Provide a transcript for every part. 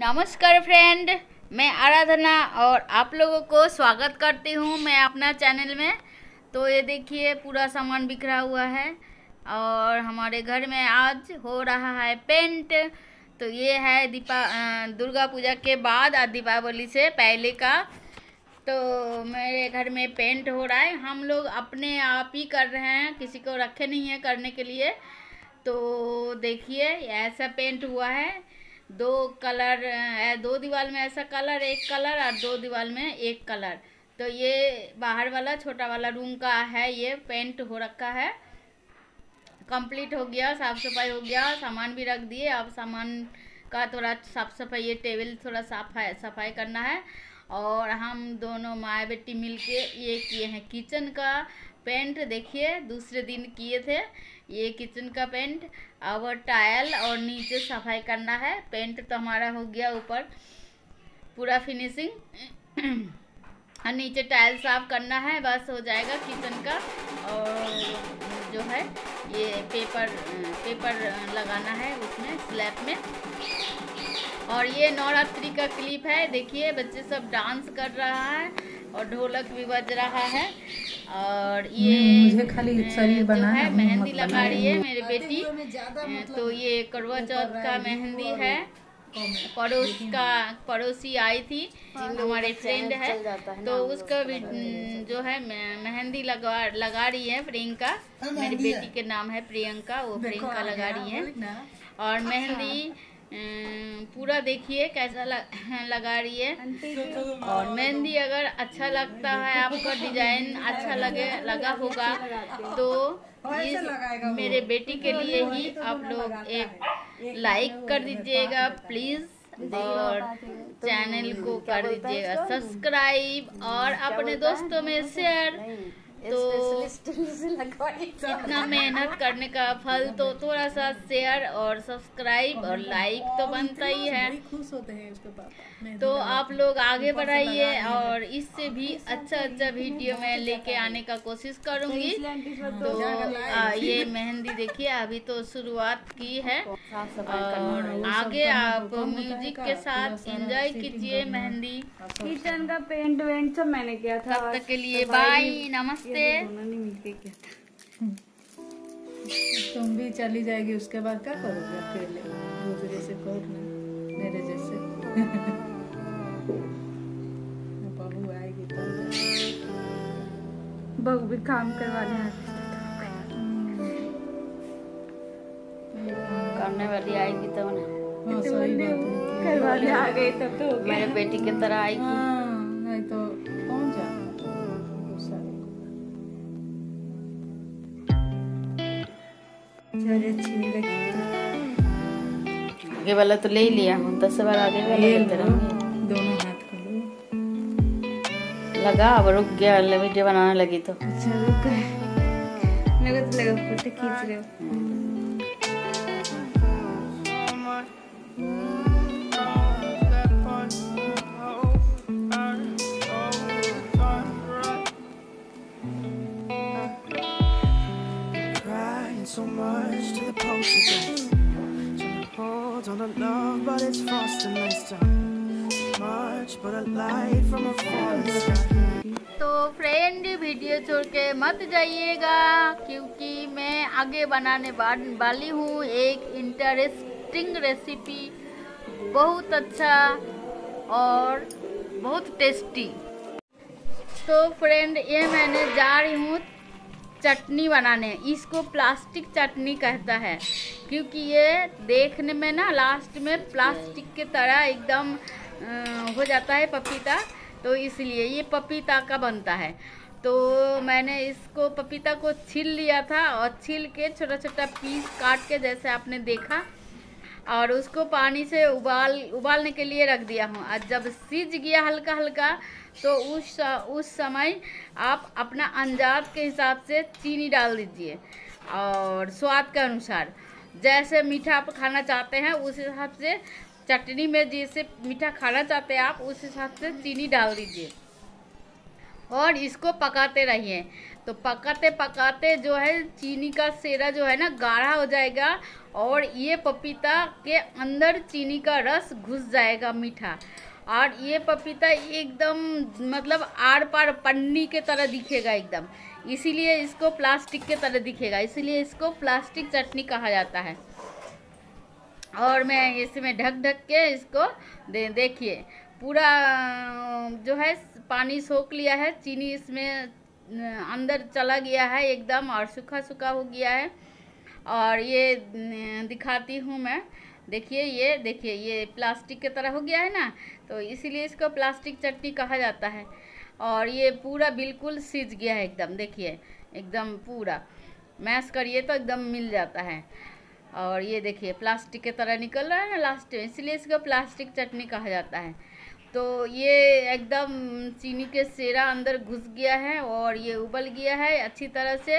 नमस्कार फ्रेंड, मैं आराधना और आप लोगों को स्वागत करती हूँ मैं अपना चैनल में। तो ये देखिए, पूरा सामान बिखरा हुआ है और हमारे घर में आज हो रहा है पेंट। तो ये है दीपा दुर्गा पूजा के बाद और दीपावली से पहले का। तो मेरे घर में पेंट हो रहा है। हम लोग अपने आप ही कर रहे हैं, किसी को रखे नहीं है करने के लिए। तो देखिए, ऐसा पेंट हुआ है। दो कलर है दो दीवार में ऐसा कलर, एक कलर और दो दीवार में एक कलर। तो ये बाहर वाला, छोटा वाला रूम का है ये, पेंट हो रखा है। कंप्लीट हो गया साफ़ सफ़ाई हो गया, सामान भी रख दिए। अब सामान का थोड़ा साफ़ सफ़ाई ये टेबल थोड़ा साफ़ है, सफ़ाई करना है। और हम दोनों माए बेटी मिलके ये किए हैं किचन का पेंट। देखिए, दूसरे दिन किए थे। ये किचन का पेंट अब टायल और नीचे सफ़ाई करना है। पेंट तो हमारा हो गया ऊपर, पूरा फिनिशिंग और नीचे टाइल साफ़ करना है, बस हो जाएगा किचन का। और जो है, ये पेपर पेपर लगाना है उसमें स्लैब में। और ये नवरात्रि का क्लिप है, देखिए, बच्चे सब डांस कर रहा है और ढोलक भी बज रहा है। और ये मुझे खाली शरीर बना है मेहंदी लगा रही है मेरी बेटी। तो ये करवा चौथ का मेहंदी है। पड़ोस का पड़ोसी आई थी हमारे फ्रेंड है। तो उसका भी जो है मेहंदी लगा लगा रही है प्रियंका। मेरी बेटी के नाम है प्रियंका वो प्रियंका लगा रही है। और मेहंदी पूरा देखिए कैसा लगा रही है। और मेहंदी अगर अच्छा लगता है आपका डिज़ाइन अच्छा लगे लगा होगा तो इस मेरे बेटी के लिए ही आप लोग एक लाइक कर दीजिएगा प्लीज़। और चैनल को कर दीजिएगा सब्सक्राइब। और अपने दोस्तों में शेयर। तो इतना मेहनत करने का फल तो थोड़ा सा शेयर और सब्सक्राइब और लाइक तो बनता ही है। खुश होते हैं उसके पापा तो आप लोग आगे बढ़ाइए और इससे भी अच्छा अच्छा वीडियो मैं लेके आने का कोशिश करूँगी। तो ये मेहंदी देखिए अभी तो शुरुआत की है। और आगे आप म्यूज़िक के साथ एंजॉय कीजिए मेहंदी। किचन का पेंट वेंट सब मैंने किया था तब तक के लिए बाय नमस्ते। नमस्ते तुम भी चली जाएगी उसके बाद क्या करोगे अकेले? दूसरे से में मेरे जैसे। बहू आएगी तो। बहू भी काम करवाने करने वाली आएगी तो ना। हाँ सही बात है। करवाने आ गई तब तो मेरे बेटी की तरह आएगी। चले अच्छी नहीं लगी आगे वाला तो ले ही लिया हूँ दस बार आगे वाला लेते रहूँगी दोनों हाथ को लो। लगा अब रुक गया वीडियो बनाने लगी तो। अच्छा रुक मेरे को तो लगा फ़ोटो खींच रहे हो। तो फ्रेंड वीडियो छोड़ के मत जाइएगा, क्योंकि मैं आगे बनाने वाली हूँ एक इंटरेस्टिंग रेसिपी बहुत अच्छा और बहुत टेस्टी तो फ्रेंड ये मैंने जा रही हूँ चटनी बनाने। इसको प्लास्टिक चटनी कहता है, क्योंकि ये देखने में ना लास्ट में प्लास्टिक के तरह एकदम हो जाता है पपीता। तो इसलिए ये पपीता का बनता है। तो मैंने इसको पपीता को छील लिया था और छील के छोटा छोटा पीस काट के जैसे आपने देखा और उसको पानी से उबाल, उबालने के लिए रख दिया हूँ। और जब सीज गया हल्का हल्का तो उस उस समय आप अपना अंदाज के हिसाब से चीनी डाल दीजिए और स्वाद के अनुसार। जैसे मीठा आप खाना चाहते हैं, उस हिसाब से चटनी में जैसे मीठा खाना चाहते हैं आप, उस हिसाब से चीनी डाल दीजिए। और इसको पकाते रहिए। तो पकाते पकाते जो है, चीनी का सेरा जो है ना, गाढ़ा हो जाएगा और ये पपीता के अंदर चीनी का रस घुस जाएगा मीठा। और ये पपीता एकदम मतलब आर पार पन्नी के तरह दिखेगा एकदम। इसीलिए इसको प्लास्टिक के तरह दिखेगा। इसीलिए इसको प्लास्टिक चटनी कहा जाता है। और मैं इसमें ढक ढक के इसको दे, देखिए। पूरा, जो है, पानी सोख लिया है, चीनी इसमें अंदर चला गया है एकदम और सूखा सूखा हो गया है। और ये दिखाती हूँ मैं। देखिए, ये देखिए, ये प्लास्टिक की तरह हो गया है ना तो इसीलिए इसको प्लास्टिक चटनी कहा जाता है। और ये पूरा बिल्कुल सीज गया है एकदम, देखिए, एकदम पूरा। मैश करिए तो एकदम मिल जाता है। और ये देखिए, प्लास्टिक की तरह निकल रहा है ना लास्ट में, इसलिए इसको प्लास्टिक चटनी कहा जाता है। तो ये एकदम चीनी के सेरा अंदर घुस गया है और ये उबल गया है अच्छी तरह से।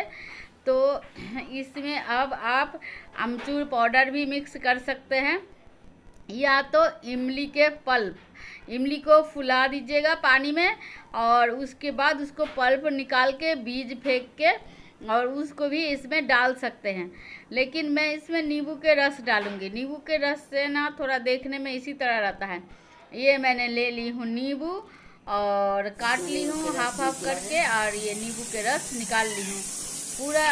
तो इसमें अब आप अमचूर पाउडर भी मिक्स कर सकते हैं। या तो इमली के पल्प, इमली को फुला दीजिएगा पानी में और उसके बाद उसको पल्प निकाल के बीज फेंक के और उसको भी इसमें डाल सकते हैं। लेकिन मैं इसमें नींबू के रस डालूँगी। नींबू के रस से ना थोड़ा देखने में इसी तरह रहता है। ये मैंने ले ली हूँ नींबू और काट ली हूँ हाफ़ हाफ़ करके और ये नींबू के रस निकाल ली हूँ। पूरा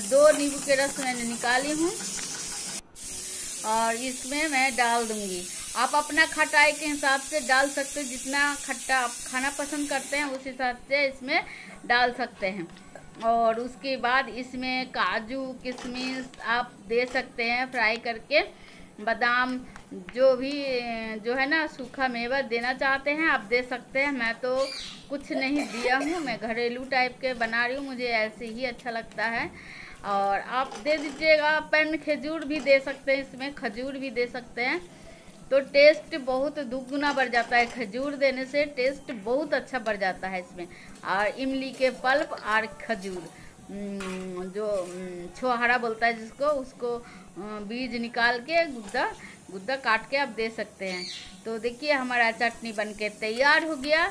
दो नींबू के रस मैंने निकाली हूँ। और इसमें मैं डाल दूँगी। आप अपना खटाई के हिसाब से डाल सकते हो। जितना खट्टा आप खाना पसंद करते हैं, उस हिसाब से इसमें डाल सकते हैं। और उसके बाद इसमें काजू किशमिश आप दे सकते हैं फ्राई करके। बादाम जो भी, जो है ना, सूखा मेवा देना चाहते हैं, आप दे सकते हैं। मैं तो कुछ नहीं दिया हूँ, मैं घरेलू टाइप के बना रही हूँ, मुझे ऐसे ही अच्छा लगता है। और आप दे दीजिएगा, पेन खजूर भी दे सकते हैं, इसमें खजूर भी दे सकते हैं। तो टेस्ट बहुत दुगुना बढ़ जाता है। खजूर देने से टेस्ट बहुत अच्छा बढ़ जाता है इसमें। और इमली के पल्प और खजूर जो छोहारा बोलता है जिसको, उसको बीज निकाल के गुद्दा गुद्दा काट के आप दे सकते हैं। तो देखिए हमारा चटनी बनके तैयार हो गया।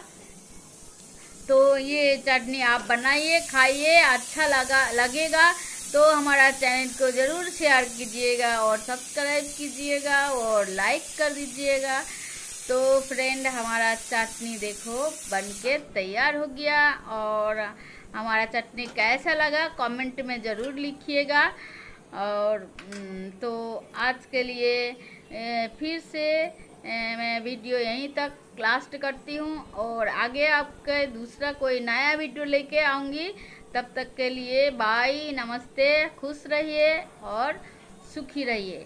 तो ये चटनी आप बनाइए, खाइए अच्छा लगा, लगेगा। तो हमारा चैनल को ज़रूर शेयर कीजिएगा और सब्सक्राइब कीजिएगा और लाइक कर दीजिएगा। तो फ्रेंड, हमारा चटनी देखो, बनके तैयार हो गया और हमारा चटनी कैसा लगा कमेंट में ज़रूर लिखिएगा। और तो आज के लिए फिर से मैं वीडियो यहीं तक लास्ट करती हूँ और आगे आपके दूसरा कोई नया वीडियो लेके आऊँगी। तब तक के लिए बाय नमस्ते खुश रहिए और सुखी रहिए।